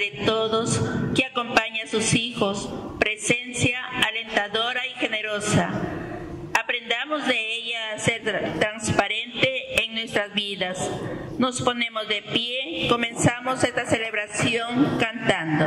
de todos, que acompaña a sus hijos, presencia alentadora y generosa. Aprendamos de ella a ser transparente en nuestras vidas. Nos ponemos de pie, comenzamos esta celebración cantando.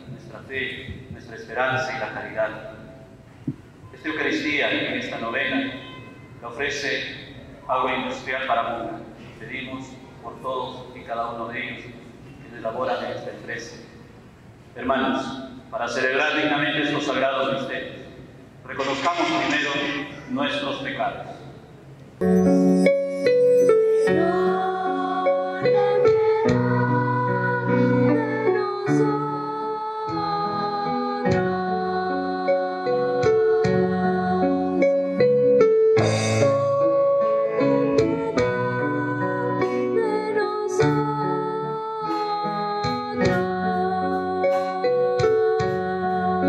nuestra fe, nuestra esperanza y la caridad. Esta Eucaristía en esta novena le ofrece algo industrial para Munga. Pedimos por todos y cada uno de ellos que elaboran esta empresa. Hermanos, para celebrar dignamente estos sagrados misterios, reconozcamos primero nuestros pecados.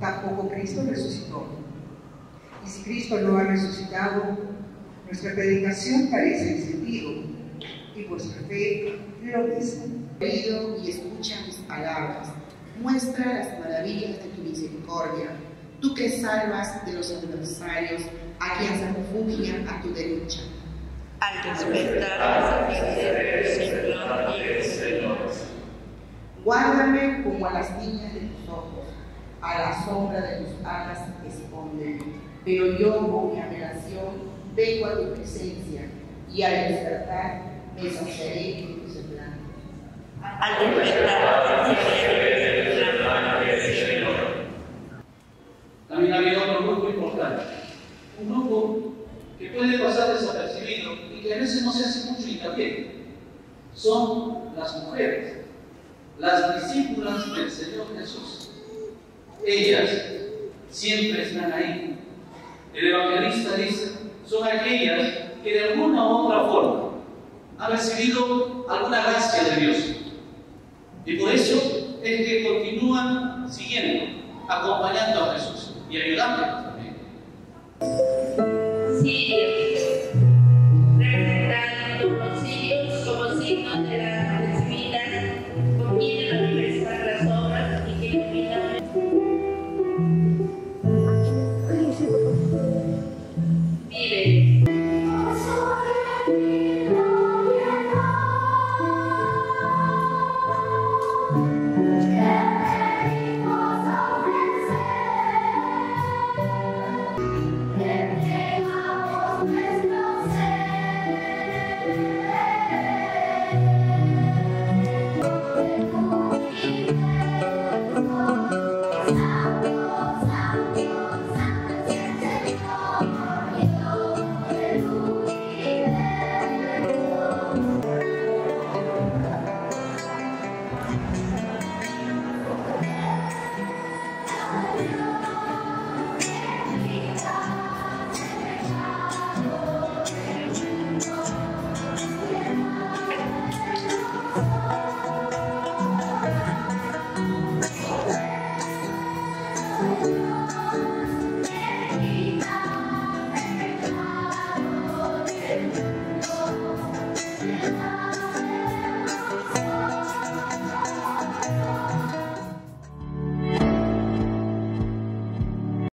tampoco Cristo resucitó. Y si Cristo no ha resucitado, nuestra predicación carece de sentido y vuestra fe lo mismo. Oído y escucha mis palabras. Muestra las maravillas de tu misericordia, tú que salvas de los adversarios a quien se refugia a tu derecha. Al despertar Señor, Señor. Guárdame como a las niñas de tus ojos, a la sombra de tus alas escóndeme. Pero yo con mi admiración vengo a tu presencia y al despertar me saciaré en tu semblante. Al despertar Señor. También ha habido otro grupo importante un grupo que puede pasar desapercibido y que a veces no se hace mucho hincapié. Son las mujeres, las discípulas del Señor Jesús. Ellas siempre están ahí. El evangelista dice, son aquellas que de alguna u otra forma han recibido alguna gracia de Dios. Y por eso es que continúan siguiendo, acompañando a Jesús y ayudándole. Sí.